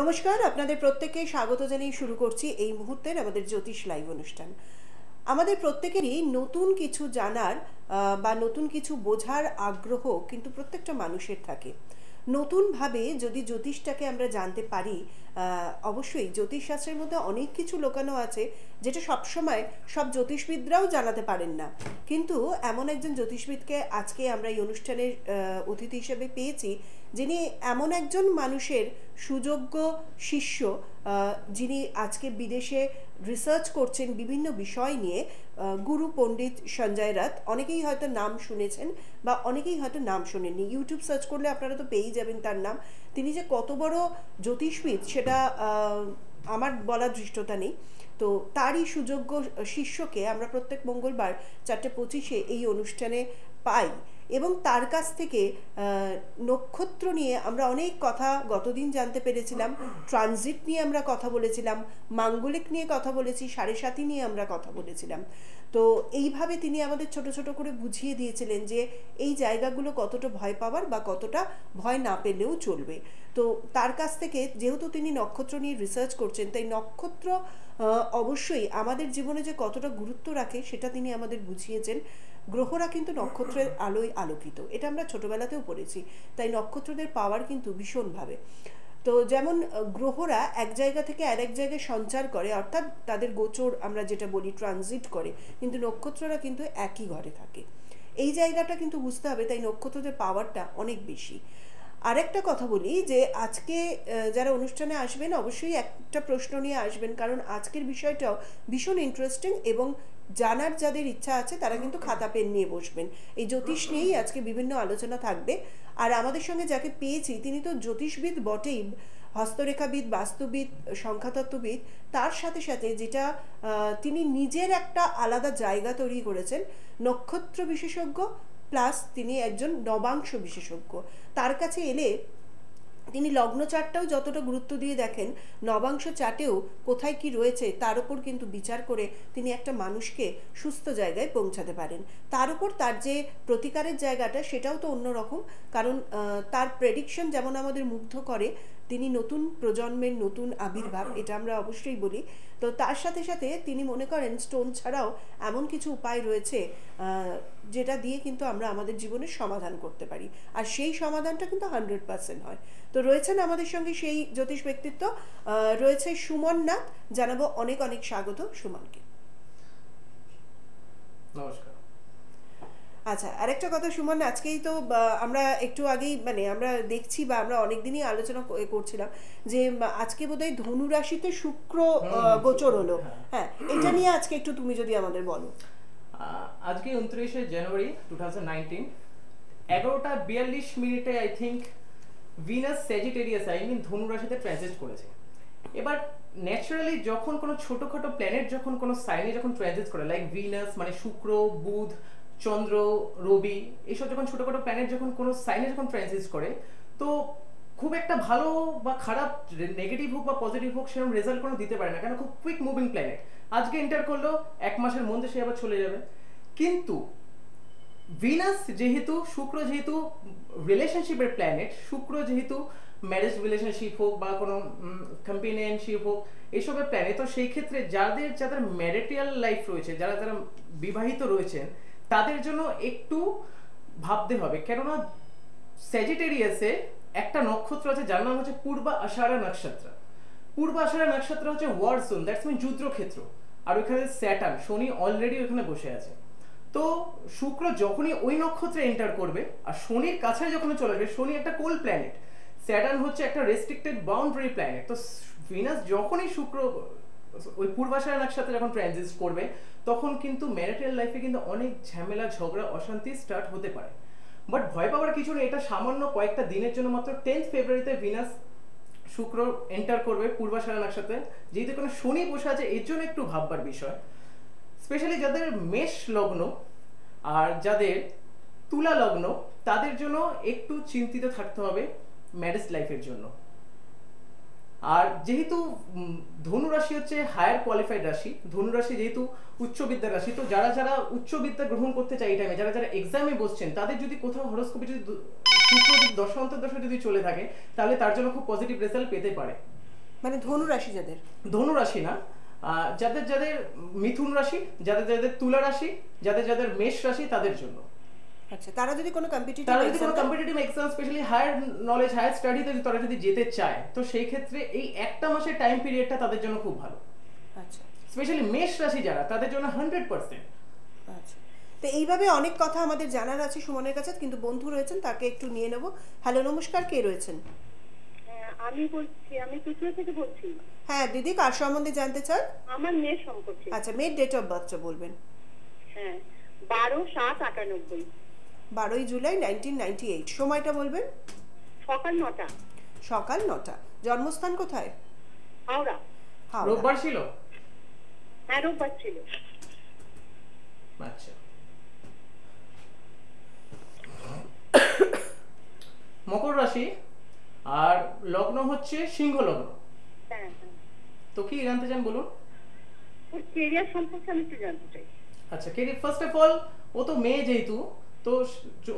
নমস্কার, আপনাদের প্রত্যেককে স্বাগত জানিয়ে শুরু করছি এই মুহূর্তের আমাদের জ্যোতিষ লাইভ অনুষ্ঠান। আমাদের প্রত্যেকেরই নতুন কিছু জানার বা নতুন কিছু বোঝার আগ্রহ কিন্তু প্রত্যেকটা মানুষের থাকে। নতুনভাবে যদি জ্যোতিষটাকে আমরা জানতে পারি অবশ্যই জ্যোতিষশাস্ত্রের মধ্যে অনেক কিছু লোকানো আছে, যেটা সবসময় সব জ্যোতিষবিদরাও জানাতে পারেন না। কিন্তু এমন একজন জ্যোতিষবিদকে আজকে আমরা এই অনুষ্ঠানের অতিথি হিসেবে পেয়েছি যিনি এমন একজন মানুষের সুযোগ্য শিষ্য যিনি আজকে বিদেশে রিসার্চ করছেন বিভিন্ন বিষয় নিয়ে গুরু পণ্ডিত সঞ্জয় রাত, অনেকেই হয়তো নাম শুনেছেন বা অনেকেই হয়তো নাম শোনেননি। ইউটিউব সার্চ করলে আপনারা তো পেয়েই যাবেন তার নাম। তিনি যে কত বড় জ্যোতিষবিদ সেটা আমার বলার দৃষ্টতা নেই। তো তারই সুযোগ্য শিষ্যকে আমরা প্রত্যেক মঙ্গলবার চারটে পঁচিশে এই অনুষ্ঠানে পাই। এবং তার কাছ থেকে নক্ষত্র নিয়ে আমরা অনেক কথা গতদিন জানতে পেরেছিলাম। ট্রানজিট নিয়ে আমরা কথা বলেছিলাম, মাঙ্গলিক নিয়ে কথা বলেছি, সাড়ে সাতি নিয়ে আমরা কথা বলেছিলাম। তো এইভাবে তিনি আমাদের ছোট ছোট করে বুঝিয়ে দিয়েছিলেন যে এই জায়গাগুলো কতটা ভয় পাওয়ার বা কতটা ভয় না পেলেও চলবে। তো তার কাছ থেকে যেহেতু তিনি নক্ষত্র নিয়ে রিসার্চ করছেন, তাই নক্ষত্র অবশ্যই আমাদের জীবনে যে কতটা গুরুত্ব রাখে সেটা তিনি আমাদের বুঝিয়েছেন। গ্রহরা কিন্তু নক্ষত্রের আলোয় আলোকিত। এটা আমরা ছোটবেলাতেও পড়েছি। তাই নক্ষত্রদের পাওয়ার কিন্তু ভীষণভাবে। তো যেমন গ্রহরা এক জায়গা থেকে আরেক জায়গায় সঞ্চার করে, অর্থাৎ তাদের গোচর আমরা যেটা বলি ট্রানজিট করে, কিন্তু নক্ষত্ররা কিন্তু একই ঘরে থাকে। এই জায়গাটা কিন্তু বুঝতে হবে, তাই নক্ষত্রদের পাওয়ারটা অনেক বেশি। আরেকটা কথা বলি যে, আজকে যারা অনুষ্ঠানে আসবেন, অবশ্যই একটা প্রশ্ন নিয়ে আসবেন, কারণ আজকের বিষয়টাও ভীষণ ইন্টারেস্টিং এবং জানার যাদের ইচ্ছা আছে, তারা কিন্তু খাতা, পেন নিয়ে বসবেন। এই জ্যোতিষ নিয়েই আজকে বিভিন্ন আলোচনা থাকবে। আর আমাদের সঙ্গে যাকে পেয়েছি, তিনি তো জ্যোতিষবিদ বটেই। হস্তরেখাবিদ, বাস্তুবিদ, সংখ্যাতত্ত্ববিদ, তার সাথে সাথে যেটা তিনি নিজের একটা আলাদা জায়গা তৈরি করেছেন, নক্ষত্র বিশেষজ্ঞ, প্লাস তিনি একজন নবাংশ বিশেষজ্ঞ। তার কাছে এলে তিনি লগ্ন চারটাও যতটা গুরুত্ব দিয়ে দেখেন, নবাংশ চাটেও কোথায় কি রয়েছে তার উপর কিন্তু বিচার করে তিনি একটা মানুষকে সুস্থ জায়গায় পৌঁছাতে পারেন। তার উপর তার যে প্রতিকারের জায়গাটা সেটাও তো অন্যরকম, কারণ তার প্রেডিকশন যেমন আমাদের মুগ্ধ করে তিনি নতুন প্রজন্মের নতুন আবির্ভাব, এটা আমরা অবশ্যই বলি। তো তার সাথে সাথে তিনি মনে করেন স্টোন ছাড়াও এমন কিছু উপায় রয়েছে যেটা দিয়ে কিন্তু আমরা আমাদের জীবনের সমাধান করতে পারি। আর সেই সমাধানটা কিন্তু হান্ড্রেড পার্সেন্ট হয়। তো রয়েছেন আমাদের সঙ্গে সেই জ্যোতিষ ব্যক্তিত্ব রয়েছে সুমন নাথ। জানাব অনেক অনেক স্বাগত সুমনকে। নমস্কার। আচ্ছা আরেকটা কথা সুমন আজকেই তো আমরা একটু আগেই মানে আমরা দেখছি বা আমরা অনেকদিনই আলোচনা করছিলাম যে আজকে বোধহয় ধনু রাশিতে শুক্র গোচর হলো। হ্যাঁ। হ্যাঁ এটা নিয়ে আজকে একটু তুমি যদি আমাদের বলো। আজকে উনত্রিশে জানুয়ারি টু থাউজেন্ড নাইনটিন এগারোটা বিয়াল্লিশ মিনিটে I think Venus Sagittarius I mean ধনু রাশিতে ট্রানজিট করেছে। এবার ন্যাচারালি যখন কোনো ছোটখাটো প্ল্যানেট যখন কোনো সাইনে যখন ট্রানজিট করে লাইক ভিনাস মানে শুক্র বুধ চন্দ্র, রবি, এইসব যখন ছোটখাটো প্ল্যানেট যখন কোনো সাইনে যখন ট্রানজিট করে, তো খুব একটা ভালো বা খারাপ নেগেটিভ হোক বা পজিটিভ হোক সেরকম রেজাল্ট কোনো দিতে পারে না কারণ খুব কুইক মুভিং প্ল্যানেট আজকে এন্টার করল, এক মাসের মধ্যে সে আবার চলে যাবে। কিন্তু ভিনাস যেহেতু, শুক্র যেহেতু রিলেশনশিপের প্ল্যানেট শুক্র যেহেতু ম্যারেজ রিলেশনশিপ হোক বা কোনো কম্পেনিয়নশিপ হোক, এইসবের প্ল্যানেট তো সেই ক্ষেত্রে যাদের যাদের ম্যারিটিয়াল লাইফ রয়েছে, যারা যারা বিবাহিত রয়েছেন তাদের জন্য একটু ভাবতে হবে। কেননা স্যাজিটেরিয়াসে একটা নক্ষত্র আছে, যার নাম হচ্ছে পূর্বা আষাঢ়া নক্ষত্র। পূর্ব আষাঢ়া নক্ষত্র হচ্ছে ওয়ার জোন দ্যাটস মিন যুদ্ধক্ষেত্র আর ওখানে স্যাটার্ন শনি অলরেডি ওখানে বসে আছে। তো শুক্র যখনই ওই নক্ষত্রে এন্টার করবে, আর শনির কাছে যখন চলে আসবে, শনি একটা কোল প্ল্যানেট স্যাটার্ন হচ্ছে একটা রেস্ট্রিক্টেড বাউন্ডারি প্ল্যানেট তো ভিনাস যখনই শুক্র ওই পূর্বাশারা নক্ষত্রে যখন ট্রানজিট করবে, তখন কিন্তু ম্যারিটাল লাইফে কিন্তু অনেক ঝামেলা, ঝগড়া, অশান্তি স্টার্ট হতে পারে। বাট ভয় পাওয়ার কিছু নেই, এটা সামান্য কয়েকটা দিনের জন্য মাত্র টেন্থ ফেব্রুয়ারিতে ভিনাস শুক্র এন্টার করবে পূর্বাশারা নক্ষত্রে যেহেতু কোনো শনি বসে আছে, এর জন্য একটু ভাববার বিষয়। স্পেশালি যাদের মেষ লগ্ন আর যাদের তুলা লগ্ন, তাদের জন্য একটু চিন্তিত থাকতে হবে ম্যারেজ লাইফের জন্য। আর যেহেতু ধনু রাশি হচ্ছে হায়ার কোয়ালিফাইড রাশি ধনু রাশি যেহেতু উচ্চ বিদ্যার রাশি তো যারা যারা উচ্চ বিদ্যা গ্রহণ করতে চায় এই টাইমে যারা যারা এক্সামে বসছেন তাদের যদি কোথাও হরস্কোপে যদি দু- শুক্র যদি দশ যদি চলে থাকে তাহলে তার জন্য খুব পজিটিভ রেজাল্ট পেতে পারে। মানে ধনু রাশি যাদের? ধনু রাশি না যাদের যাদের মিথুন রাশি যাদের যাদের তুলা রাশি যাদের যাদের মেষ রাশি তাদের জন্য। আচ্ছা তারা যদি কোনো কম্পিটিটিভ তারা যদি কোনো competitive exam specially higher knowledge higher স্টাডিতে তারা যদি যেতে চায় তো সেই ক্ষেত্রে এই একটা মাসের টাইম পিরিয়ডটা তাদের জন্য খুব ভালো। আচ্ছা। স্পেশালি মেষ রাশি যারা তাদের জন্য হান্ড্রেড পার্সেন্ট আচ্ছা। তো এইভাবে অনেক কথা আমাদের জানার আছে সুমনের কাছে কিন্তু বন্ধু রয়েছেন তাকে একটু নিয়ে নেব। হ্যালো নমস্কার কে রয়েছেন? হ্যাঁ, আমি বলছি আমি থেকে বলছি। হ্যাঁ দিদি কার সম্বন্ধে জানতে চান? আমার মেয়ের সম্পর্কে। আচ্ছা মেয়ের ডেট অফ বার্থটা বলবেন। হ্যাঁ বারো সাত আটানব্বই। বারোই জুলাই নাইনটিন নাইনটি এইট। সময়টা বলবেন? সকাল নটা। সকাল নটা। জন্মস্থান কোথায়? হাওড়া। হাওড়া। রোববার ছিল? হ্যাঁ রোববার ছিল। আচ্ছা। মকর রাশি আর লগ্ন হচ্ছে সিংহ লগ্ন। হ্যাঁ হ্যাঁ। তো কি জানতে চান বলুন? কেরিয়ার সম্পর্কে আমি একটু জানতে চাই। আচ্ছা কেরি ফার্স্ট অফ অল ও তো মেয়ে যেহেতু তো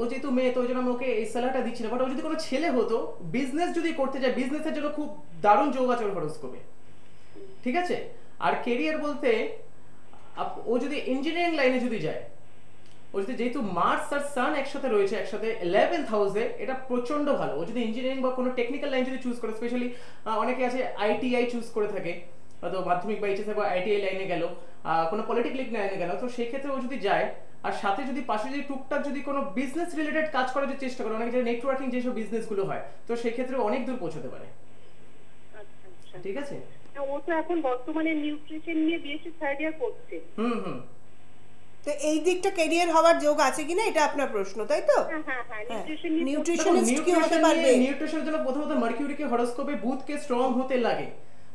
ও যেহেতু মেয়ে, তো ওই জন্য আমি ওকে এই সালাটা দিচ্ছি না। বাট ও যদি কোনো ছেলে হতো বিজনেস যদি করতে চায় বিজনেসের জন্য খুব দারুণ যোগাযোগ খরচ করবে ঠিক আছে? আর কেরিয়ার বলতে ও যদি ইঞ্জিনিয়ারিং লাইনে যদি যায়, ও যদি যেহেতু মার্স আর সান একসাথে রয়েছে, একসাথে ইলেভেন্থ হাউসে এটা প্রচণ্ড ভালো। ও যদি ইঞ্জিনিয়ারিং বা কোনো টেকনিক্যাল লাইন যদি চুজ করে স্পেশালি অনেকে আছে আইটিআই চুজ করে থাকে, হয়তো মাধ্যমিক বা এইচএস বা আইটিআই লাইনে গেল কোনো পলিটেকনিক লাইনে গেল, তো সেই ক্ষেত্রে ও যদি যায় আর সাথে যদি পাশে যদি টুকটাক যদি কোনো বিজনেস রিলেটেড কাজ করার যদি চেষ্টা করে অনেকে নেটওয়ার্কিং যেসব বিজনেসগুলো হয় তো সেই ক্ষেত্রে অনেক দূর পৌঁছতে পারে। আচ্ছা আচ্ছা। ঠিক আছে? ও তো এখন বর্তমানে নিউট্রিশন নিয়ে বিএসসি থার্ড ইয়ার করছে। হুম হুম। তো এই দিকটা ক্যারিয়ার হওয়ার যোগ আছে কিনা এটা আপনার প্রশ্ন তাই তো? হ্যাঁ হ্যাঁ হ্যাঁ। নিউট্রিশন নিয়ে নিউট্রিশন- Nutritionist কি হতে পারবে? নিউট্রিশনের জন্য প্রথমত মার্কিউরিকে হরোস্কোপে বুধকে স্ট্রং হতে লাগে।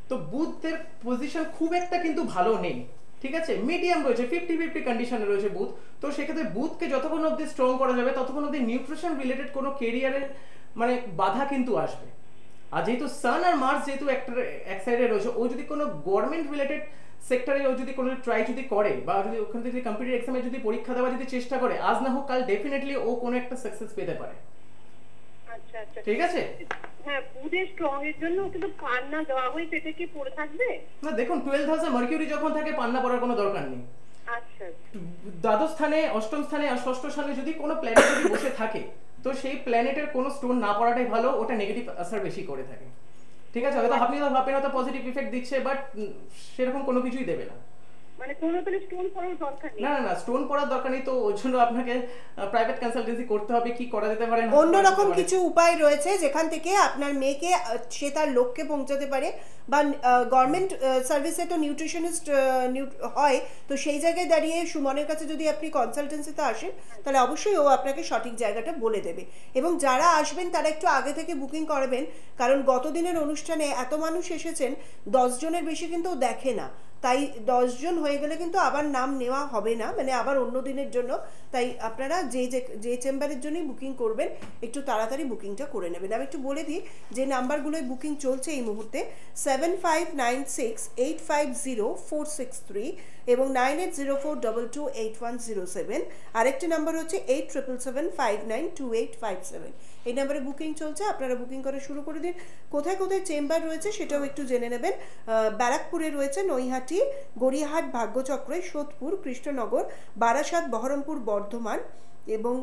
তো বুধের পজিশন খুব একটা কিন্তু ভালো নেই। ঠিক আছে? মিডিয়াম রয়েছে ফিফটি ফিফটি কন্ডিশনে রয়েছে বুথ তো সেক্ষেত্রে বুথকে যতক্ষণ অবধি স্ট্রং করা যাবে, ততক্ষণ অবধি নিউট্রিশন রিলেটেড কোনো কেরিয়ারের মানে বাধা কিন্তু আসবে। আর যেহেতু সান আর মার্স যেহেতু একটা, এক সাইডে রয়েছে, ও যদি কোনো গভর্নমেন্ট রিলেটেড সেক্টরে ও যদি কোনো ট্রাই যদি করে, বা যদি ওখান থেকে কম্পিউটার এক্সামে যদি পরীক্ষা দেওয়ার যদি চেষ্টা করে, আজ না হোক কাল ডেফিনেটলি ও কোনো একটা সাকসেস পেতে পারে। আচ্ছা আচ্ছা। ঠিক আছে? হ্যাঁ বুধের স্ট্রং এর জন্য ওকে তো পান্না দেওয়া পেটে কি পড়ে থাকবে? না দেখুন টুয়েলভ হাউসে মার্কিউরি যখন থাকে পান্না পড়ার কোনো দরকার নেই। আচ্ছা দ্বাদশ স্থানে অষ্টম স্থানে আর ষষ্ঠ স্থানে যদি কোনো প্ল্যানেট যদি বসে থাকে তো সেই প্ল্যানেটের কোনো স্টোন না পড়াটাই ভালো ওটা নেগেটিভ আসার বেশি করে থাকে। ঠিক আছে? হয়তো আপনি হয়তো ভাবেন হয়তো পজিটিভ ইফেক্ট দিচ্ছে বাট সেরকম কোনো কিছুই দেবে না। মানে কোনো তাহলে স্টোন পড়ার দরকার নেই। না না না স্টোন পড়ার দরকার নেই তো ওর জন্য আপনাকে প্রাইভেট কনসালটেন্সি করতে হবে কি করা যেতে পারে যেতে পারে। কিছু উপায় রয়েছে যেখান থেকে আপনার মেয়েকে সে তার লক্ষ্যে পৌঁছাতে পারে বা গভর্নমেন্ট সার্ভিসে তো নিউট্রিশনিস্ট হয় তো সেই জায়গায় দাঁড়িয়ে সুমনের কাছে যদি আপনি কনসালটেন্সিতে আসেন তাহলে অবশ্যই ও আপনাকে সঠিক জায়গাটা বলে দেবে। এবং যারা আসবেন তারা একটু আগে থেকে বুকিং করবেন কারণ গত দিনের অনুষ্ঠানে এত মানুষ এসেছেন দশ জনের বেশি কিন্তু দেখে না। তাই দশজন হয়ে গেলে কিন্তু আবার নাম নেওয়া হবে না মানে আবার অন্য দিনের জন্য। তাই আপনারা যে যে চেম্বারের জন্যই বুকিং করবেন, একটু তাড়াতাড়ি বুকিংটা করে নেবেন। আমি একটু বলে দিই, যে নাম্বারগুলোয় বুকিং চলছে এই মুহূর্তে, seven five nine six eight five zero four six three এবং nine eight zero four double two eight one zero seven. আরেকটি নাম্বার হচ্ছে eight triple seven five nine two eight five seven. এই নাম্বারে booking চলছে আপনারা booking করা শুরু করে দিন। কোথায় কোথায় চেম্বার রয়েছে সেটাও একটু জেনে নেবেন। ব্যারাকপুরে রয়েছে নৈহাটি গড়িয়াহাট ভাগ্যচক্রে সোদপুর কৃষ্ণনগর বারাসাত বহরমপুর বর্ধমান এবং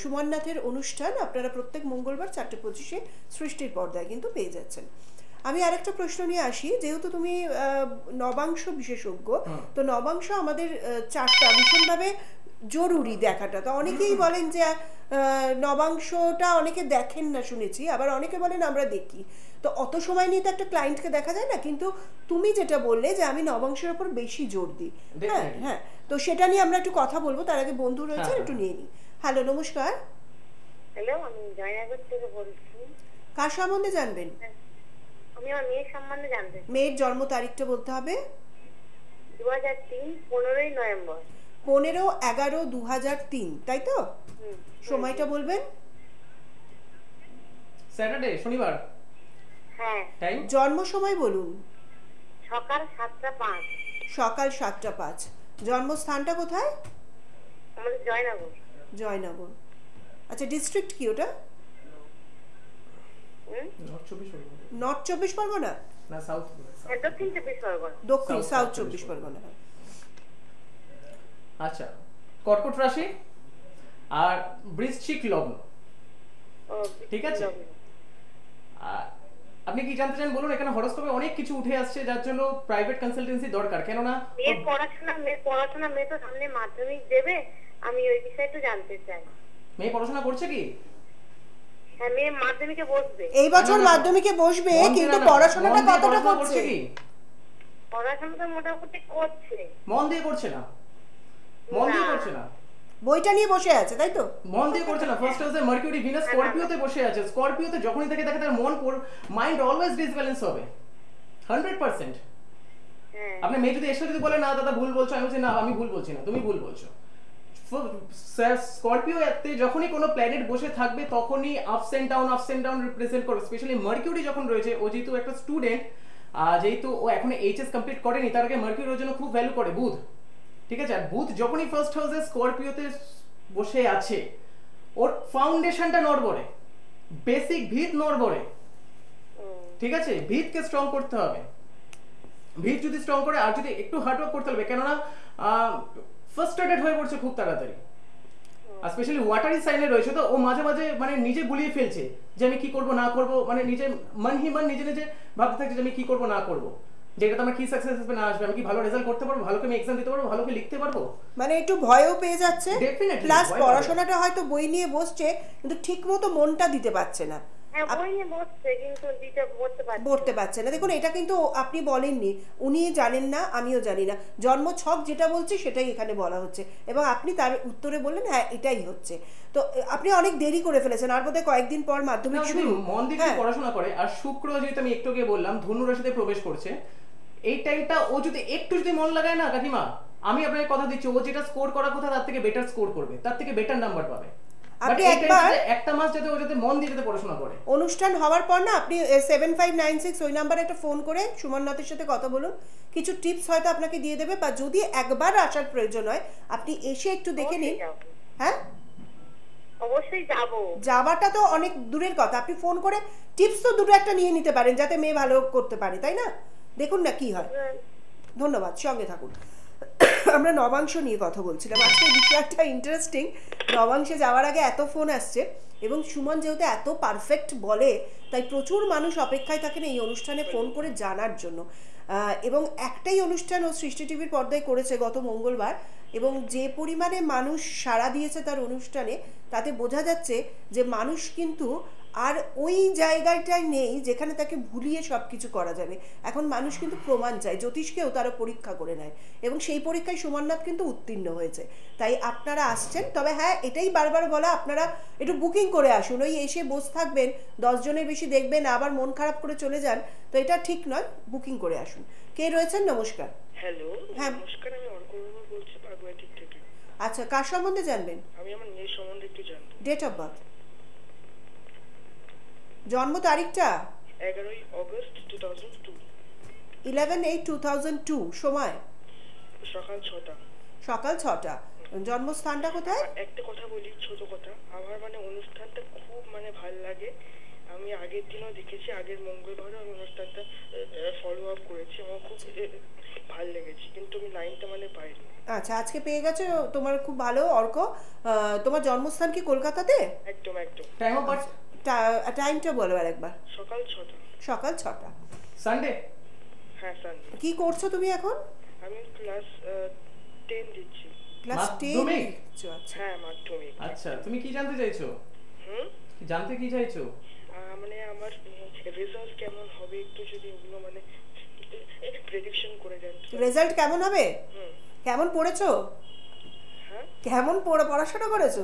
সুমননাথের অনুষ্ঠান আপনারা প্রত্যেক মঙ্গলবার চারটে পঁচিশে সৃষ্টির পর্দায় কিন্তু পেয়ে যাচ্ছেন। আমি আরেকটা প্রশ্ন নিয়ে আসি যেহেতু তুমি নবাংশ বিশেষজ্ঞ তো নবাংশ আমাদের চারটা ভীষণভাবে জরুরি দেখাটা। তো অনেকেই বলেন যে আহ, নবাংশটা অনেকে দেখেন না শুনেছি আবার অনেকে বলেন আমরা দেখি। তো অত সময় নিয়ে তো একটা ক্লায়েন্টকে দেখা যায় না কিন্তু তুমি যেটা বললে যে আমি নবাংশের ওপর বেশি জোর দিই। হ্যাঁ হ্যাঁ। তো সেটা নিয়ে আমরা একটু কথা বলব তার আগে বন্ধু রয়েছে হ্যাঁ, একটু নিয়ে নিই। হ্যালো নমস্কার। হ্যালো আমি জয়নগর থেকে বলছি। কার সম্বন্ধে জানবেন? আমি আমার মেয়ের সম্বন্ধে জানতে মেয়ের জন্ম তারিখটা বলতে হবে? দু হাজার তিন পনেরোই নভেম্বর। পনেরো এগারো দু হাজার তিন তাই তো? সময়টা বলবেন? স্যাটারডে শনিবার। হ্যাঁ। টাইম জন্ম সময় বলুন। সকাল সাতটা পাঁচ। সকাল সাতটা পাঁচ। জন্মস্থানটা কোথায়? আমাদের জয়নগর। জয়নগর। আচ্ছা ডিস্ট্রিক্ট কি ওটা? নর্থ চব্বিশ পরগনা। না সাউথ হ্যাঁ, দক্ষিণ চব্বিশ পরগনা। দক্ষিণ সাউথ চব্বিশ চব্বিশ পরগনা হ্যাঁ। আচ্ছা কর্কট রাশি আর বৃশ্চিক লগ্ন। ঠিক আছে। আপনি কি জানতে চান? বলুন এখানে হরোস্কোপে অনেক কিছু উঠে আসছে যার জন্য প্রাইভেট কনসালটেন্সি দরকার কেননা মেয়ের পড়াশোনা মেয়ের পড়াশোনা মেয়ে তো সামনে মাধ্যমিক দেবে আমি ওই বিষয়ে একটু জানতে চাই। মেয়ে পড়াশোনা করছে কি? হ্যাঁ মেয়ে মাধ্যমিকে বসবে। এই বছর না, না, না। মাধ্যমিকে বসবে কিন্তু না, না, পড়াশোনাটা কতটা করছে কি? পড়াশোনা তো মোটামুটি করছে। মন দিয়ে করছে না না। করছে না। বইটা নিয়ে বসে আছে তাই তো? মন দিয়ে করছে না। ফার্স্ট হাউসে মার্কিউরি ভিনাস স্করপিওতে বসে আছে। স্করপিওতে যখনই থেকে দেখে তার মন মাইন্ড অলওয়েজ ডিসব্যালেন্স হবে। হান্ড্রেড পার্সেন্ট হ্যাঁ আপনি মেয়ে যদি এসে যদি বলে না দাদা ভুল বলছো আমি বলছি না আমি ভুল বলছি না তুমি ভুল বলছো। স্করপিও এতে যখনই কোনো প্ল্যানেট বসে থাকবে তখনই ups and down ups and down represent করবে স্পেশালি মার্কিউরি যখন রয়েছে ও যেহেতু একটা স্টুডেন্ট যেহেতু ও এখনও এইচএস কমপ্লিট করেনি তার আগে মার্কিউরি ওর জন্য খুব ভ্যালু করে বুধ। ঠিক আছে? আর বুধ যখনই ফার্স্ট হাউসে স্করপিওতে বসে আছে ওর ফাউন্ডেশনটা নড়বড়ে। বেসিক ভিত নড়বড়ে। ঠিক আছে? ভিতকে স্ট্রং করতে হবে। ভিত যদি স্ট্রং করে আর যদি একটু হার্ডওয়ার্ক করতে হবে কেননা ফার্স্ট্রেটেড হয়ে পড়ছে খুব তাড়াতাড়ি। আর স্পেশালি ওয়াটারি সাইনে রয়েছে তো ও মাঝে মাঝে মানে নিজে গুলিয়ে ফেলছে যে আমি কি করব না করব মানে নিজে মন হি মন নিজে নিজে ভাবতে থাকছে যে আমি কি করব না করব। যেটাতে আমার কি সাকসেস আসবে না আসবে আমি কি ভালো রেজাল্ট করতে পারব? ভালো করে আমি এক্সাম দিতে পারব? ভালো করে লিখতে পারব? মানে একটু ভয়ও পেয়ে যাচ্ছে। প্লাস পড়াশোনাটা হয়তো বই নিয়ে বসছে কিন্তু ঠিকমতো মনটা দিতে পারছে না। হ্যাঁ পড়তে পারছে না। দেখুন এটা কিন্তু আপনি বলেননি উনি জানেন না আমিও জানি না। জন্ম ছক যেটা বলছি সেটাই এখানে বলা হচ্ছে। এবং আপনি তার উত্তরে বললেন হ্যাঁ এটাই হচ্ছে। তো আপনি অনেক দেরি করে ফেলেছেন। আর বোধহয় কয়েকদিন পর মাধ্যমিক শুরু। মন দিয়ে হ্যাঁ। পড়াশোনা করে আর শুক্র যেহেতু আমি একটু আগে বললাম ধনু রাশিতে প্রবেশ করছে এই টাইমটা ও যদি একটু যদি মন লাগায় না কাকিমা আমি আপনাকে কথা দিচ্ছি ও যেটা স্কোর করার কথা তার থেকে বেটার স্কোর করবে। তার থেকে বেটার নাম্বার পাবে। আপনি একবার- একটা মাস যাতে ও যাতে মন দিয়ে যাতে পড়াশোনা করে। অনুষ্ঠান হওয়ার পর না আপনি সেভেন ফাইভ নাইন সিক্স ওই নাম্বারে একটা ফোন করে সুমননাথের সাথে কথা বলুন। কিছু টিপস হয়তো আপনাকে দিয়ে দেবে বা যদি একবার আসার প্রয়োজন হয় আপনি এসে একটু দেখে নিন। হ্যাঁ? অবশ্যই যাব। যাওয়াটা তো অনেক দূরের কথা। আপনি ফোন করে টিপস তো দুটো একটা নিয়ে নিতে পারেন যাতে মেয়ে ভালো করতে পারে তাই না? দেখুন না কি হয়। হ্যাঁ, ধন্যবাদ সঙ্গে থাকুন। আমরা নবাংশ নিয়ে কথা বলছিলাম। আজকে বিষয় একটা ইন্টারেস্টিং নবাংশে যাওয়ার আগে এত ফোন আসছে এবং সুমন যেহেতু এত পারফেক্ট বলে, তাই প্রচুর মানুষ অপেক্ষায় থাকেন এই অনুষ্ঠানে ফোন করে জানার জন্য। এবং একটাই অনুষ্ঠান ও সৃষ্টি টিভির পর্দায় করেছে গত মঙ্গলবার এবং যে পরিমাণে মানুষ সাড়া দিয়েছে তার অনুষ্ঠানে, তাতে বোঝা যাচ্ছে যে মানুষ কিন্তু আর ওই জায়গাটায় নেই যেখানে তাকে ভুলিয়ে সব কিছু করা যাবে। এখন মানুষ কিন্তু প্রমাণ চায় জ্যোতিষকেও তারা পরীক্ষা করে নেয় এবং সেই পরীক্ষায় সুমননাথ কিন্তু উত্তীর্ণ হয়েছে। তাই আপনারা আসছেন তবে হ্যাঁ এটাই বারবার বলা আপনারা একটু বুকিং করে আসুন ওই এসে বসে থাকবেন দশজনের বেশি দেখবেন আবার মন খারাপ করে চলে যান তো এটা ঠিক নয় বুকিং করে আসুন। কে রয়েছেন? নমস্কার। হ্যালো হ্যাঁ। নমস্কার আমি অর্ক বলছি থেকে। আচ্ছা কার সম্বন্ধে জানবেন? আমি আমার মেয়ের সম্বন্ধে একটু জানতে ডেট অফ বার্থ জন্ম তারিখটা? এগারোই August two thousand two eleven eight two thousand two সময়? সকাল ছটা। সকাল ছটা। জন্মস্থানটা কোথায়? একটা কথা বলি ছোট কথা। আমার মানে অনুষ্ঠানটা খুব মানে ভালো লাগে। আমি আগের দিনও দেখেছি আগের মঙ্গলবারও আমি অনুষ্ঠানটা ফলো আপ করেছি। আমার খুব ভালো লেগেছে কিন্তু আমি লাইনটা মানে পাইনি। আচ্ছা আজকে পেয়ে গেছো তোমার খুব ভালো অর্ক। আহ, তোমার জন্মস্থান কি কলকাতাতে? একদম একদম। টাইম অফ বার্থ টাইমটা বলো আর একবার। সকাল ছটা। সকাল ছটা। সানডে হ্যাঁ স্যার কি করছ তুমি এখন? আমি ক্লাস টেন দিচ্ছি। Class ten? আচ্ছা। হ্যাঁ মাধ্যমিক। আচ্ছা তুমি কি জানতে চাইছো? হুম? জানতে কি চাইছো? মানে আমার রেজাল্ট কেমন হবে একটু যদি ওগুলো মানে প্রেডিকশন করে দেন। রেজাল্ট কেমন হবে? হুম। কেমন পড়েছো? হ্যাঁ? কেমন পড়া পড়াশোনা করেছ?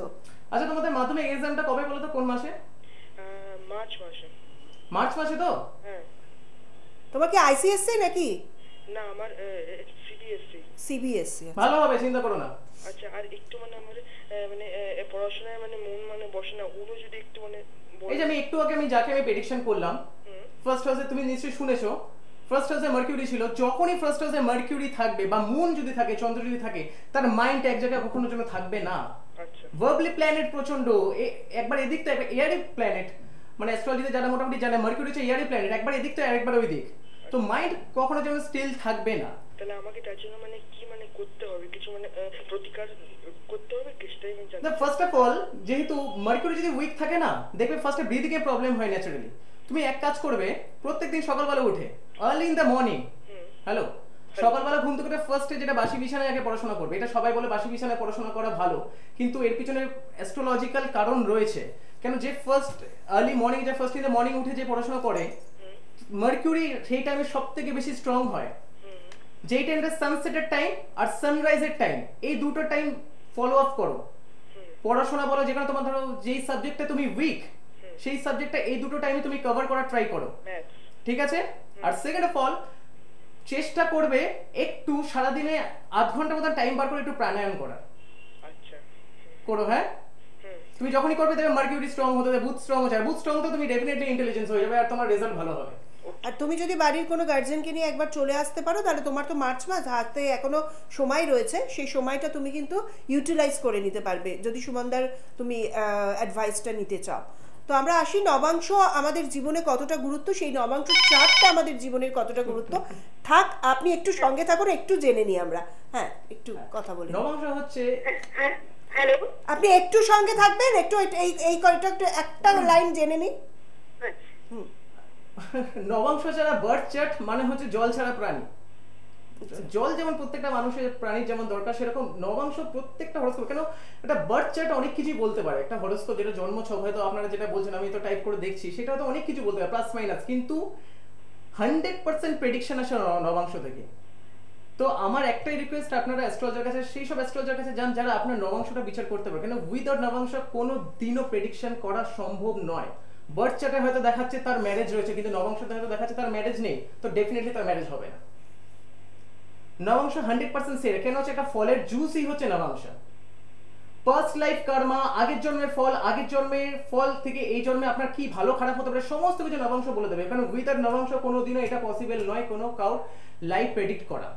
আচ্ছা তোমাদের মাধ্যমিক এক্সামটা কবে বলো তো কোন মাসে? মার্চ মাসে। মার্চ মাসে তো? হ্যাঁ। তোমার কি আইসিএসসি নাকি? না আমার সিবিএসসি সিবিএসসি ভালো হবে চিন্তা করো না। আচ্ছা আর একটু মানে আমার মানে পড়াশোনায় মানে মন মানে বসে না ওগুলো যদি একটু মানে এই যে আমি একটু আগে আমি যাকে আমি প্রেডিকশন করলাম ফার্স্ট হাউসে তুমি নিশ্চয়ই শুনেছো ফার্স্ট হাউসে মার্কিউরি ছিল যখনই ফার্স্ট হাউসে মার্কিউরি থাকবে বা মুন যদি থাকে চন্দ্র যদি থাকে তার মাইন্ড এক জায়গায় কখনো জন্য থাকবে না। আচ্ছা। ভার্বলি প্ল্যানেট প্রচণ্ড এ- একবার এদিকটা তো একবার এয়ারি প্ল্যানেট মানে অ্যাস্ট্রোলজিতে যারা মোটামুটি জানে মার্কিউরি হচ্ছে এয়ারি প্ল্যানেট একবার এদিক তো একবার ওই দিক তো মাইন্ড কখনো যেন স্টিল থাকবে না। তাহলে আমাকে তার জন্য মানে কি মানে করতে হবে? কিছু মানে প্রতিকার করতে হবে কি? সেটাই আমি জানি না ফার্স্ট অফ অল যেহেতু মার্কিউরি যদি উইক থাকে না দেখবে ফার্স্টে ব্রিদিং এর প্রবলেম হয় ন্যাচারালি তুমি এক কাজ করবে প্রত্যেকদিন সকালবেলা উঠে early in the morning. Hello সকালবেলা ঘুম থেকে ফার্স্টে যেটা বাসি বিছানায় আগে পড়াশোনা করবে এটা সবাই বলে বাসি বিছানায় পড়াশোনা করা ভালো কিন্তু এর পিছনে অ্যাস্ট্রোলজিক্যাল কারণ রয়েছে। কেন যে ফার্স্ট আর্লি মর্নিং যে ফার্স্ট ইন দ্য মর্নিং উঠে যে পড়াশোনা করে মার্কিউরি সেই টাইমে সব থেকে বেশি স্ট্রং হয়। যেই টাইমটা সানসেটের টাইম আর সানরাইজের টাইম এই দুটো টাইম ফলো আপ করো। পড়াশোনা বলো যেখানে তোমার ধরো যেই সাবজেক্টে তুমি উইক সেই সাবজেক্টটা এই দুটো টাইমে তুমি কভার করার ট্রাই করো। ঠিক আছে? আর সেকেন্ড অফ অল চেষ্টা করবে একটু সারাদিনে আধ ঘণ্টা মতো টাইম বার করে একটু প্রাণায়াম করার। আচ্ছা। করো হ্যাঁ? তুমি যখনই করবে দেখবে মার্কিউরি স্ট্রং হতে যাবে বুথ স্ট্রং হচ্ছে আর বুথ স্ট্রং তো তুমি ডেফিনেটলি ইন্টেলিজেন্স হয়ে যাবে আর তোমার রেজাল্ট ভালো হবে। আর তুমি যদি বাড়ির কোনো গার্জেনকে নিয়ে একবার চলে আসতে পারো তাহলে তোমার তো মার্চ মাস হাতে এখনও সময় রয়েছে। সেই সময়টা তুমি কিন্তু ইউটিলাইজ করে নিতে পারবে। যদি সুমনদার তুমি অ্যাডভাইসটা নিতে চাও। তো আমরা আসি নবাংশ আমাদের জীবনে কতটা গুরুত্ব? সেই নবাংশ চারটা আমাদের জীবনের কতটা গুরুত্ব? থাক আপনি একটু সঙ্গে থাকুন একটু জেনে নিই আমরা। হ্যাঁ একটু কথা বলি। নবাংশ হচ্ছে হ্যাঁ হ্যালো? আপনি একটু সঙ্গে থাকবেন একটু এই এই কয়টা একটু একটা লাইন জেনে নিই। আচ্ছা। নবাংশ ছাড়া বার্ড চার্ট মানে হচ্ছে জল ছাড়া প্রাণী। জল যেমন প্রত্যেকটা মানুষের, প্রাণীর যেমন দরকার, সেরকম নবাংশ প্রত্যেকটা হরস্কোপ কেন একটা বার্ড চার্ট অনেক কিছুই বলতে পারে। একটা হরস্কোপ যেটা জন্ম ছক, হয়তো আপনারা যেটা বলছেন, আমি তো টাইপ করে দেখছি সেটা হয়তো অনেক কিছু বলতে পারে প্লাস মাইনাস কিন্তু হান্ড্রেড পার্সেন্ট প্রেডিকশন আসে নবাংশ থেকে। তো আমার একটাই রিকোয়েস্ট আপনারা অ্যাস্ট্রোলজার কাছে, সেই সব অ্যাস্ট্রোলজার কাছে যান, যারা আপনার নবাংশটা বিচার করতে পারে। কেন উইদাউট নবাংশ কোনো দিনও প্রেডিকশন করা সম্ভব নয়। বার্থ চার্টে হয়তো দেখাচ্ছে তার ম্যারেজ রয়েছে, কিন্তু নবাংশতে হয়তো দেখাচ্ছে তার ম্যারেজ নেই, তো ডেফিনেটলি তার ম্যারেজ হবে না। নবাংশ হান্ড্রেড পার্সেন্ট সেরা কেন হচ্ছে? একটা ফলের জুসই হচ্ছে নবাংশ পাস্ট লাইফ কর্মা আগের জন্মের ফল, আগের জন্মের ফল থেকে এই জন্মে আপনার কি ভালো, খারাপ হতে পারে? সমস্ত কিছু নবাংশ বলে দেবে। কারণ উইদাউট নবাংশ কোনোদিনও এটা পসিবল নয় কোনো কাউর লাইফ প্রেডিক্ট করা।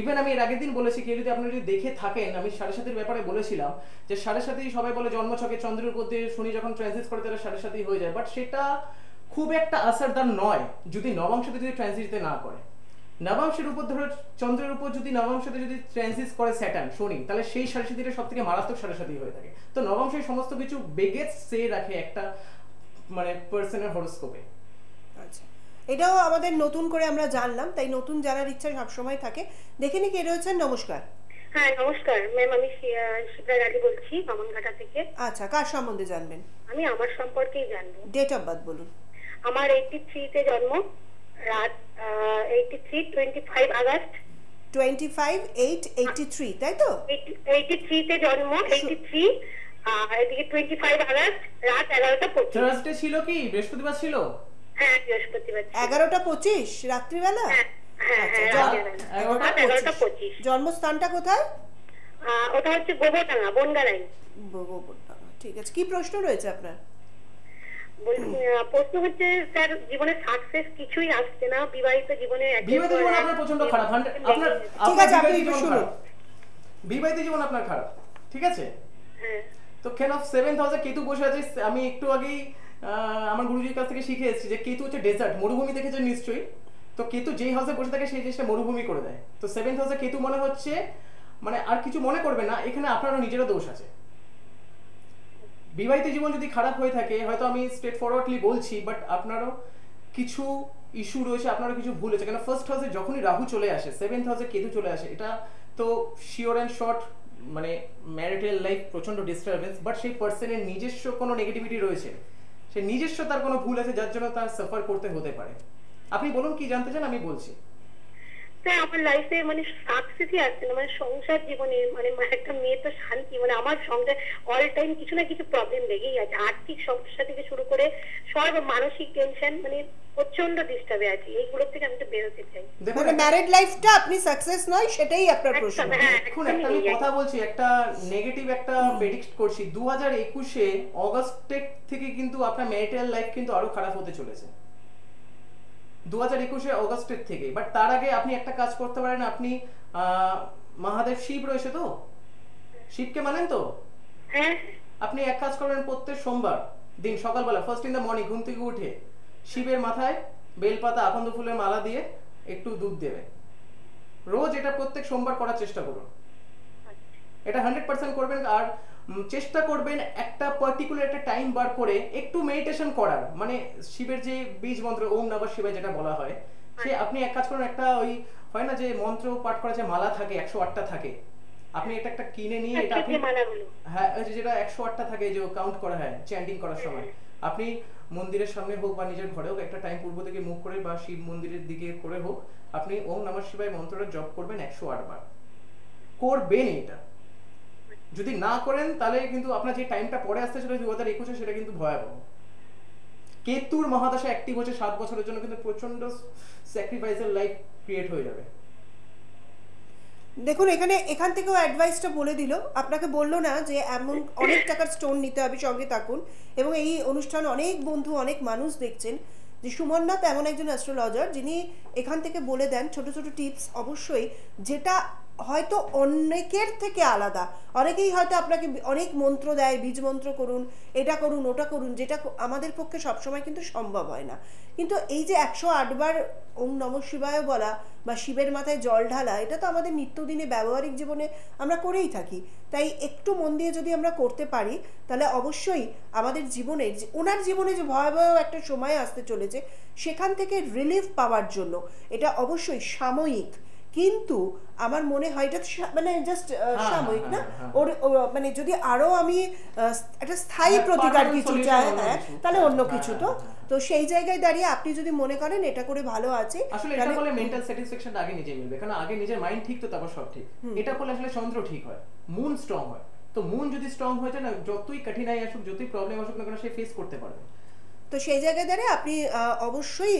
ইভেন আমি এর আগের দিন বলেছি, কেউ যদি আপনি যদি দেখে থাকেন, আমি সাড়ে সাতের ব্যাপারে বলেছিলাম যে সাড়ে সাতেই সবাই বলে জন্মছকে চন্দ্রের উপর দিয়ে শনি যখন ট্রানজিট করে, তাহলে সাড়ে সাতেই হয়ে যায়। বাট সেটা খুব একটা আসারদার নয়, যদি নবাংশতে যদি ট্রানজিটে না করে। নবাংশের উপর ধরো চন্দ্রের উপর যদি নবাংশতে যদি ট্রানজিট করে স্যাটার্ন শনি তাহলে সেই সাড়ে সব থেকে মারাত্মক সাড়ে হয়ে থাকে। তো নবাংশের সমস্ত কিছু বেগেজ সে রাখে একটা মানে পার্সনের হরোস্কোপে আচ্ছা। এটাও আমাদের নতুন করে আমরা জানলাম তাই নতুন জানার ইচ্ছা সবসময় থাকে। দেখে নি কে রয়েছেন? নমস্কার। হ্যাঁ নমস্কার। ম্যাম আমি শিবরাজ আলী বলছি বামনঘাটা থেকে। আচ্ছা কার সম্বন্ধে জানবেন? আমি আমার সম্পর্কেই জানব। ডেট অফ বার্থ বলুন। আমার এইটি থ্রিতে জন্ম। রাত আগস্ট। তাই তো? জন্ম আর এদিকে আগস্ট রাত থার্সডে ছিল কি? বৃহস্পতিবার ছিল? হ্যাঁ বৃহস্পতিবার ছিল। এগারোটা পঁচিশ রাত্রিবেলা? হ্যাঁ হ্যাঁ আচ্ছা, হ্যাঁ জন্মস্থানটা কোথায়? আহ, ওটা হচ্ছে গোবরডাঙ্গা বনগা লাইন ঠিক আছে। কি প্রশ্ন রয়েছে আপনার? প্রশ্ন হচ্ছে স্যার জীবনে সাকসেস কিছুই আসছে না বিবাহিত জীবনে বিবাহিত জীবন আপনার প্রচণ্ড খারাপ। আপনার ঠিক আছে, আপনি একটু শুনুন। খারাপ। বিবাহিত জীবন আপনার খারাপ ঠিক আছে? হ্যাঁ। তো কেন সেভেন্থ হাউসে কেতু বসে আছে? আমি একটু আগেই আহ, আমার গুরুজির কাছ থেকে শিখে এসেছি যে কেতু হচ্ছে ডেজার্ট মরুভূমি দেখেছেন নিশ্চয়ই? তো কেতু যেই হাউসে বসে থাকে সেই জিনিসটা মরুভূমি করে দেয়। তো সেভেন্থ হাউসে কেতু মনে হচ্ছে মানে আর কিছু মনে করবে না এখানে আপনারও নিজেরও দোষ আছে। বিবাহিত জীবন যদি খারাপ হয়ে থাকে, হয়তো আমি স্ট্রেট ফরওয়ার্ডলি বলছি বাট আপনারও কিছু ইস্যু রয়েছে, আপনারও কিছু ভুল হয়েছে। কেন ফার্স্ট হাউসে যখনই রাহু চলে আসে সেভেন্থ হাউসে কেতু চলে আসে, এটা তো শিওর অ্যান্ড শর্ট মানে ম্যারিটাল লাইফ প্রচণ্ড ডিস্টারবেন্স বাট সেই পার্সনের নিজস্ব কোনো নেগেটিভিটি রয়েছে। সে নিজস্ব তার কোনো ভুল আছে, যার জন্য তার সাফার করতে হতে পারে। আপনি বলুন কি জানতে চান, আমি বলছি। স্যার আমার লাইফে মানে সাকসেসই আসছে না মানে সংসার জীবনে মানে একটা মেয়ে তো শান্তি মানে আমার সংসার অল টাইম কিছু না কিছু প্রবলেম লেগেই আছে। আর্থিক সমস্যা থেকে শুরু করে সব মানসিক টেনশন মানে প্রচণ্ড ডিস্টার্বে আছি। এইগুলোর থেকে আমি তো বেরোতে চাই। মানে ম্যারিড লাইফটা আপনি সাকসেস নয় সেটাই আপনার প্রশ্ন। হ্যাঁ, এখন একটা আমি কথা বলছি একটা নেগেটিভ একটা প্রেডিক্ট করছি। দু হাজার একুশে অগস্টের থেকে কিন্তু আপনার ম্যারিটাল লাইফ কিন্তু আরও খারাপ হতে চলেছে। দু হাজার একুশে অগস্টের থেকে। বাট তার আগে আপনি একটা কাজ করতে পারেন আপনি মহাদেব শিব রয়েছে তো? শিবকে মানেন তো? হ্যাঁ। আপনি এক কাজ করবেন প্রত্যেক সোমবার দিন সকালবেলা ফার্স্ট ইন দ্য মর্নিং ঘুম থেকে উঠে শিবের মাথায় বেলপাতা আকন্দ ফুলের মালা দিয়ে একটু দুধ দেবে রোজ এটা প্রত্যেক সোমবার করার চেষ্টা করুন। এটা হান্ড্রেড পার্সেন্ট করবেন আর চেষ্টা করবেন একটা পার্টিকুলার একটা টাইম বার করে একটু মেডিটেশন করার। মানে শিবের যে বীজ মন্ত্র ওম নমঃ শিবায় যেটা বলা হয় সে আপনি এক কাজ করুন একটা ওই হয় না যে মন্ত্র পাঠ করা যে মালা থাকে একশো আটটা থাকে আপনি এটা একটা কিনে নিয়ে এটা আপনি হ্যাঁ যেটা একশো আটটা থাকে যে কাউন্ট করা হয় চ্যান্টিং করার সময়। আপনি মন্দিরের সামনে হোক বা নিজের ঘরে হোক একটা টাইম পূর্ব থেকে মুখ করে বা শিব মন্দিরের দিকে করে হোক আপনি ওম নমঃ শিবায় মন্ত্রটা জপ করবেন একশো আট বার করবেন এটা। যদি না করেন, তাহলে কিন্তু আপনার যে টাইমটা পরে আসতে চলে দু হাজার একুশে, সেটা কিন্তু ভয়াবহ। কেতুর মহাদশা অ্যাক্টিভ হচ্ছে সাত বছরের জন্য, কিন্তু প্রচণ্ড স্যাক্রিফাইসের লাইফ ক্রিয়েট হয়ে যাবে। দেখুন, এখানে, এখান থেকেও অ্যাডভাইসটা বলে দিল। আপনাকে বলল না যে এমন অনেক টাকার স্টোন নিতে হবে, সঙ্গে থাকুন। এবং এই অনুষ্ঠান অনেক বন্ধু, অনেক মানুষ দেখছেন যে সুমননাথ এমন একজন অ্যাস্ট্রোলজার যিনি এখান থেকে বলে দেন ছোট ছোট টিপস অবশ্যই যেটা হয়তো অনেকের থেকে আলাদা। অনেকেই হয়তো আপনাকে অনেক মন্ত্র দেয়, বীজ মন্ত্র করুন, এটা করুন, ওটা করুন, যেটা আমাদের পক্ষে সবসময় কিন্তু সম্ভব হয় না। কিন্তু এই যে একশো আটবার ওম নম শিবায় বলা বা শিবের মাথায় জল ঢালা, এটা তো আমাদের নিত্যদিনে ব্যবহারিক জীবনে আমরা করেই থাকি। তাই একটু মন দিয়ে যদি আমরা করতে পারি, তাহলে অবশ্যই আমাদের জীবনের ওনার জীবনে যে ভয়াবহ একটা সময় আসতে চলেছে, সেখান থেকে রিলিফ পাওয়ার জন্য। এটা অবশ্যই সাময়িক। কিন্তু আমার মনে হয় এটা মানে জাস্ট হ্যাঁ, সাময়িক না? হ্যাঁ, হ্যাঁ। ওর মানে যদি আরও আমি একটা স্থায়ী হ্যাঁ, প্রতিকার কিছু চাই হ্যাঁ তাহলে অন্য হ্যাঁ, কিছু হ্যাঁ, তো। হ্যাঁ, তো সেই জায়গায় দাঁড়িয়ে আপনি যদি মনে করেন এটা করে ভালো আছে আসলে এটা বলে মেন্টাল স্যাটিসফ্যাকশনটা আগে নিজে মিলবে। কারণ আগে নিজের মাইন্ড ঠিক তো তারপর সব ঠিক। এটা করলে আসলে চন্দ্র ঠিক হয় মুন স্ট্রং হয়। তো মুন যদি স্ট্রং হয়ে যায় না যতই কঠিনাই আসুক যতই প্রবলেম আসুক না কেন সে ফেস করতে পারবে। তো সেই জায়গায় দাঁড়িয়ে আপনি অবশ্যই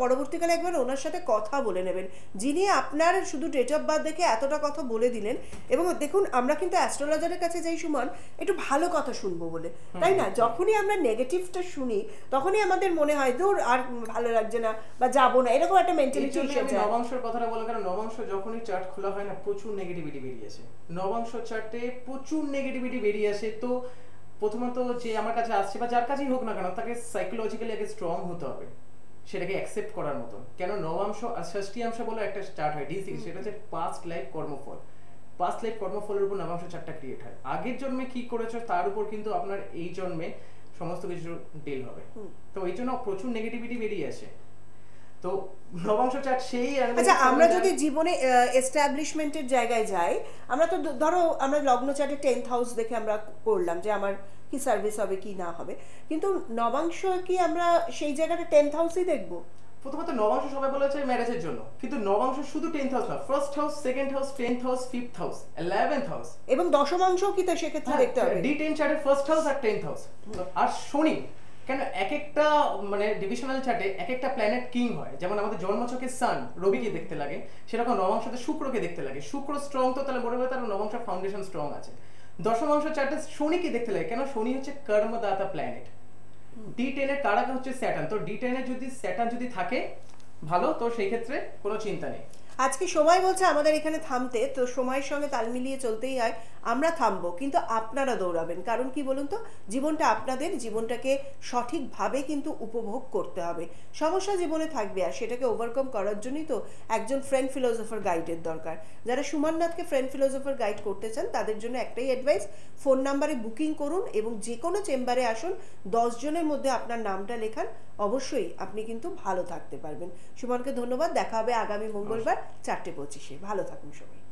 পরবর্তীকালে একবার ওনার সাথে কথা বলে নেবেন। যিনি আপনার শুধু ডেট অফ বার্থ দেখে এতটা কথা বলে দিলেন এবং দেখুন আমরা কিন্তু অ্যাস্ট্রোলজারের কাছে যাই সুমন একটু ভালো কথা শুনব বলে। তাই না? যখনই আমরা নেগেটিভটা শুনি তখনই আমাদের মনে হয় দূর আর ভালো লাগছে না বা যাব না। এরকম একটা মেন্টালিটি এসে যায়। নবাংশের কথাটা বললাম কারণ নবাংশ যখনই চার্ট খোলা হয় না প্রচুর নেগেটিভিটি বেরিয়ে আসে। নবাংশ চার্টে প্রচুর নেগেটিভিটি বেরিয়ে আসে। তো প্রথমত যে আমার কাছে আসছে বা যার কাছেই হোক না কেন তাকে সাইকোলজিক্যালি আগে স্ট্রং হতে হবে। সেটাকে অ্যাকসেপ্ট করার মতো কেন নবাংশ আর ষষ্ঠীয়াংশ বলে একটা স্টার্ট হয় ডি সিক্স সেটা হচ্ছে পাস্ট লাইফ কর্মফল। পাস্ট লাইফ কর্মফলের উপর নবাংশ চারটা ক্রিয়েট হয়। আগের জন্মে কি করেছ তার উপর কিন্তু আপনার এই জন্মে সমস্ত কিছু ডিল হবে। তো এই জন্য প্রচুর নেগেটিভিটি বেরিয়ে আসে। তো নবাংশ চার্ট সেই আচ্ছা আমরা যদি জীবনে এস্টাবলিশমেন্টের জায়গায় যাই আমরা তো ধরো আমরা লগ্ন চার্টে টেন্থ হাউস দেখে আমরা করলাম যে আমার কি সার্ভিস হবে কি না হবে। কিন্তু নবাংশ কি আমরা সেই জায়গাটা টেন্থ হাউসই দেখব? প্রথমত নবাংশ সবাই বলেছে ম্যারেজের জন্য। কিন্তু নবাংশ শুধু টেন্থ হাউস না first house second house tenth house fifth house eleventh house এবং দশমাংশও কি তো সেক্ষেত্রে দেখতে হবে। ডি টেন চার্টের ফার্স্ট হাউস আর টেন্থ হাউস আর শনি কেন এক একটা মানে ডিভিশনাল চার্টে এক একটা প্ল্যানেট কিং হয়? যেমন আমাদের জন্মছকে সান রবিকে দেখতে লাগে সেরকম নবাংশতে শুক্রকে দেখতে লাগে। শুক্র স্ট্রং তো তাহলে মনে হয় তার নবাংশ ফাউন্ডেশন স্ট্রং আছে। দশমাংশ চার্টে শনিকে দেখতে লাগে কেন শনি হচ্ছে কর্মদাতা প্ল্যানেট ডি টেনের কারাকে হচ্ছে স্যাটার্ন তো ডি টেনে যদি স্যাটার্ন যদি থাকে ভালো তো সেই ক্ষেত্রে কোনো চিন্তা নেই। আজকে সময় বলছে আমাদের এখানে থামতে, তো সময়ের সঙ্গে তাল মিলিয়ে চলতেই হয়, আমরা থামবো, কিন্তু আপনারা দৌড়াবেন। কারণ কি বলুন তো? জীবনটা আপনাদের, জীবনটাকে সঠিকভাবে কিন্তু উপভোগ করতে হবে। সমস্যা জীবনে থাকবে আর সেটাকে ওভারকাম করার জন্যই তো একজন ফ্রেন্ড ফিলোজফার গাইডের দরকার। যারা সুমাননাথকে ফ্রেন্ড ফিলোজফার গাইড করতে চান, তাদের জন্য একটাই অ্যাডভাইস ফোন নাম্বারে বুকিং করুন এবং যে কোনো চেম্বারে আসুন, দশ জনের মধ্যে আপনার নামটা লেখান, অবশ্যই আপনি কিন্তু ভালো থাকতে পারবেন। সুমনকে ধন্যবাদ, দেখা হবে আগামী মঙ্গলবার। চারটে পঁচিশে। ভালো থাকুন সবাই।